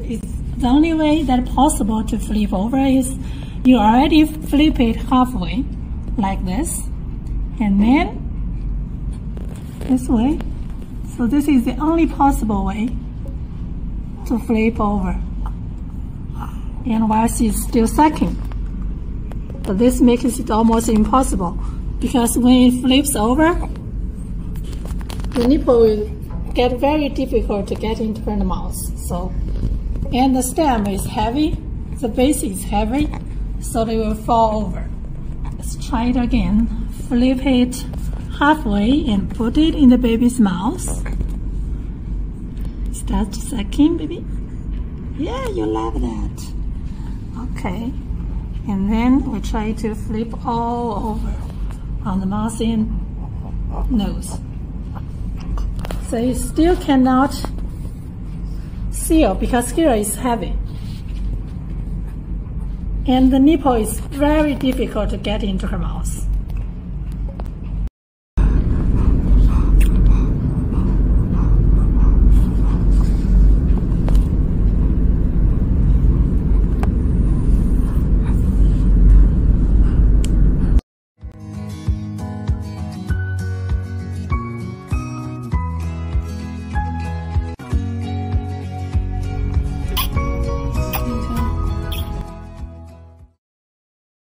it's the only way that possible to flip over is you already flip it halfway like this and then this way. So this is the only possible way to flip over. And while she's still sucking. But this makes it almost impossible because when it flips over, the nipple will get very difficult to get into the mouth. So, and the stem is heavy, the base is heavy, so they will fall over. Let's try it again. Flip it halfway and put it in the baby's mouth. Start sucking, baby. Yeah, you love that. Okay. And then we try to flip all over on the mouth and nose. It still cannot seal because here is heavy. And the nipple is very difficult to get into her mouth.